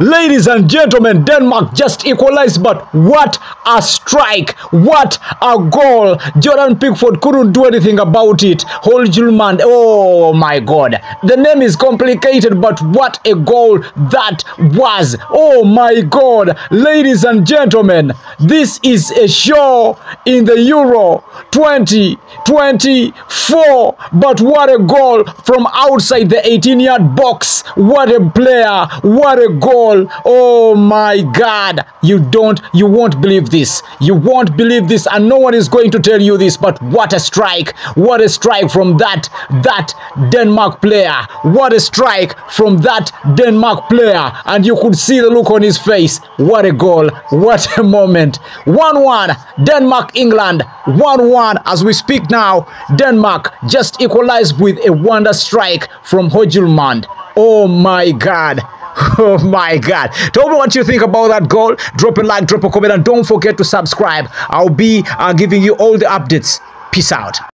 Ladies and gentlemen, Denmark just equalized, but what a strike! What a goal! Jordan Pickford couldn't do anything about it. Holgulman, oh my god. The name is complicated, but what a goal that was! Oh my god! Ladies and gentlemen, this is a show in the Euro 2024. But what a goal from outside the 18 yard box! What a player! What a goal! Oh my god! You don't, you won't believe this. You won't believe this, and no one is going to tell you this. But what a strike! What a strike from that that Denmark player! What a strike from that Denmark player! And you could see the look on his face. What a goal! What a moment! 1-1 Denmark England 1-1 as we speak now. Denmark just equalized with a wonder strike from Hjulmand. Oh my god! Oh my God. Tell me what you think about that goal. Drop a like, drop a comment, and don't forget to subscribe. I'll be uh, giving you all the updates. Peace out.